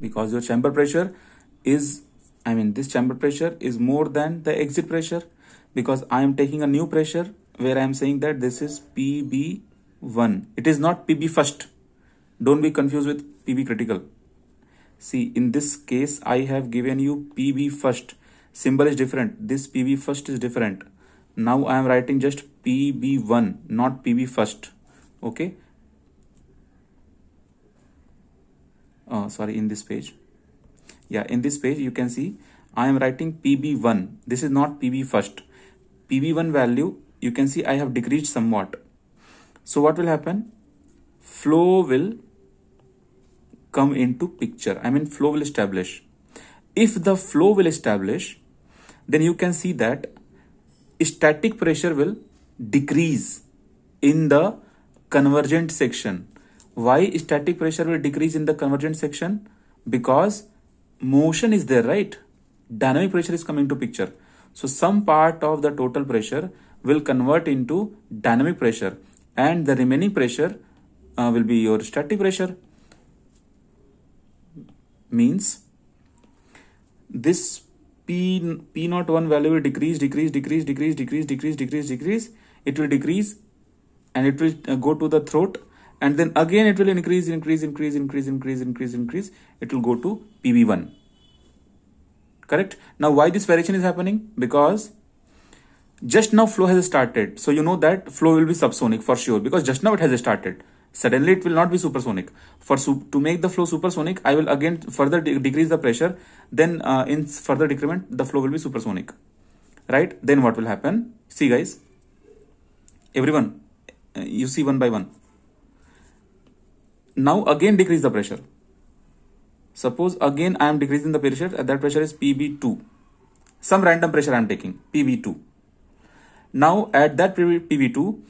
because your chamber pressure is I mean this chamber pressure is more than the exit pressure because I am taking a new pressure where I am saying that this is PB1 it is not PB first. Don't be confused with PB critical. See in this case I have given you PB first. Symbol is different. This PB first is different. Now I am writing just PB1 not PB first. Okay uh, sorry in this page. Yeah in this page you can see I am writing PB1 this is not PB first. PB1 value you can see I have decreased somewhat. So what will happen? Flow will come into picture. I mean flow will establish. If the flow will establish then you can see that static pressure will decrease in the convergent section why static pressure will decrease in the convergent section? Because motion is there, right? Dynamic pressure is coming to picture. So some part of the total pressure will convert into dynamic pressure and the remaining pressure uh, will be your static pressure. Means this P, P not 1 value will decrease, decrease, decrease, decrease, decrease, decrease, decrease, decrease. It will decrease and it will uh, go to the throat and then again it will increase increase increase increase increase increase increase. It will go to pb1 correct? Now why this variation is happening? Because just now flow has started. So you know that flow will be subsonic for sure. Because just now it has started. Suddenly it will not be supersonic. For to make the flow supersonic i will again further de decrease the pressure. Then uh, in further decrement the flow will be supersonic. Right? Then what will happen? See guys. Everyone uh, you see one by one now again decrease the pressure. Suppose again I am decreasing the pressure and that pressure is PB2. Some random pressure I am taking, PB2. Now at that PB2,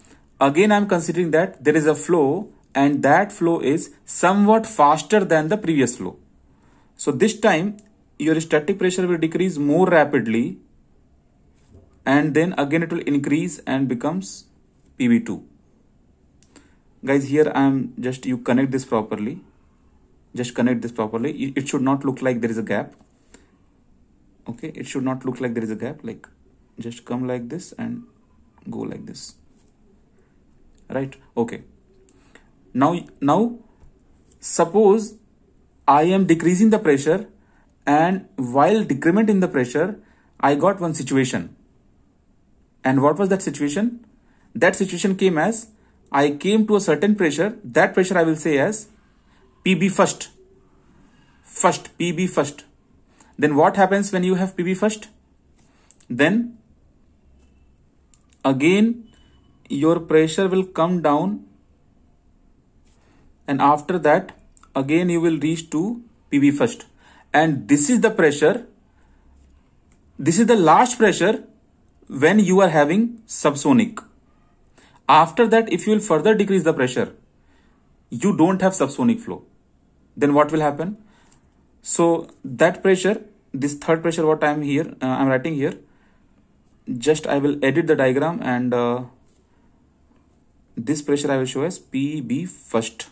again I am considering that there is a flow and that flow is somewhat faster than the previous flow. So this time your static pressure will decrease more rapidly and then again it will increase and becomes PB2 guys here i am just you connect this properly. Just connect this properly. It should not look like there is a gap. Okay it should not look like there is a gap. Like just come like this and go like this. Right? Okay. Now now suppose i am decreasing the pressure and while decrementing the pressure i got one situation. And what was that situation? That situation came as I came to a certain pressure, that pressure I will say as PB first. First, PB first. Then what happens when you have PB first? Then again your pressure will come down and after that again you will reach to PB first and this is the pressure this is the last pressure when you are having subsonic after that, if you will further decrease the pressure, you don't have subsonic flow. Then what will happen? So that pressure, this third pressure, what I'm here, uh, I'm writing here, just I will edit the diagram and uh, this pressure I will show as PB first.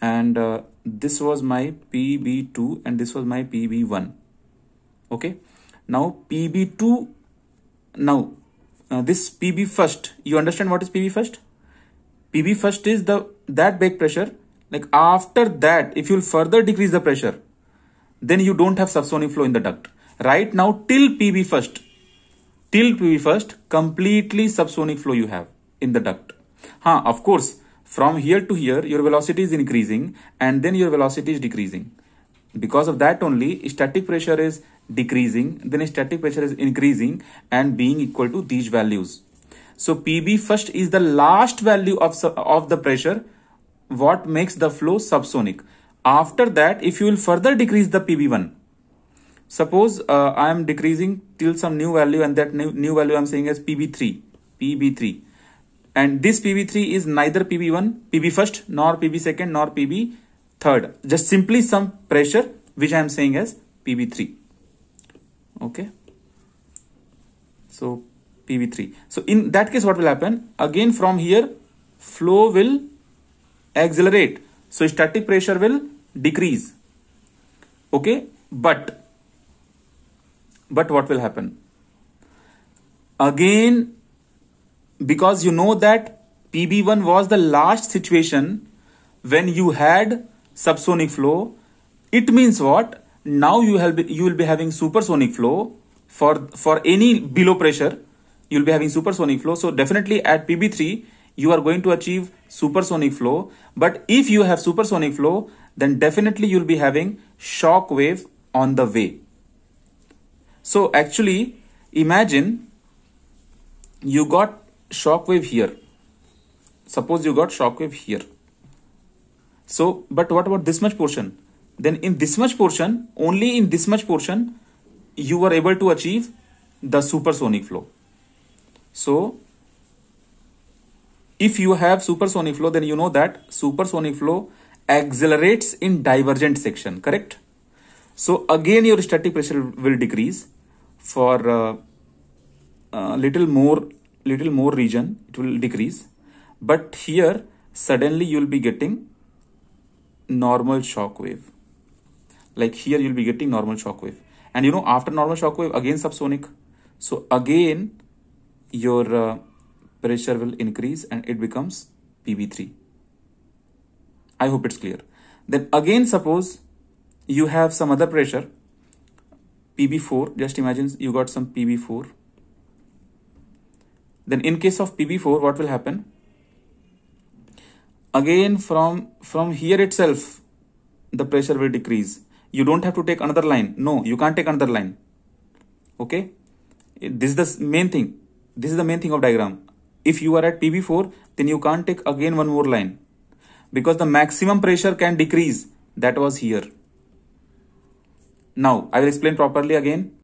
And uh, this was my PB2 and this was my PB1. Okay. Now PB2, now uh, this PB first, you understand what is PB first? PB first is the that back pressure. Like after that, if you will further decrease the pressure, then you don't have subsonic flow in the duct. Right now, till PB first, till PB first, completely subsonic flow you have in the duct. Huh, of course, from here to here, your velocity is increasing and then your velocity is decreasing. Because of that only, static pressure is decreasing then static pressure is increasing and being equal to these values so pb first is the last value of of the pressure what makes the flow subsonic after that if you will further decrease the pb1 suppose uh, i am decreasing till some new value and that new, new value i'm saying as pb3 pb3 and this pb3 is neither pb1 pb first nor pb second nor pb third just simply some pressure which i am saying as pb3 okay. So pb3 so in that case what will happen? Again from here flow will accelerate. So static pressure will decrease. Okay, but but what will happen? Again, because you know that PB1 was the last situation when you had subsonic flow, it means what? Now you will be, you will be having supersonic flow for for any below pressure. You will be having supersonic flow. So definitely at PB3 you are going to achieve supersonic flow. But if you have supersonic flow, then definitely you'll be having shock wave on the way. So actually imagine you got shock wave here. Suppose you got shock wave here. So, but what about this much portion? Then in this much portion, only in this much portion, you were able to achieve the supersonic flow. So if you have supersonic flow, then you know that supersonic flow accelerates in divergent section, correct? So again, your static pressure will decrease for uh, uh, little more, little more region, it will decrease. But here, suddenly you will be getting normal shock wave. Like here, you'll be getting normal shock wave. And you know, after normal shock wave, again subsonic. So again, your uh, pressure will increase and it becomes PB3. I hope it's clear. Then again, suppose you have some other pressure, PB4, just imagine you got some PB4. Then in case of PB4, what will happen? Again, from, from here itself, the pressure will decrease. You don't have to take another line. No, you can't take another line. Okay. This is the main thing. This is the main thing of diagram if you are at PB4, then you can't take again one more line because the maximum pressure can decrease. That was here. Now I will explain properly again.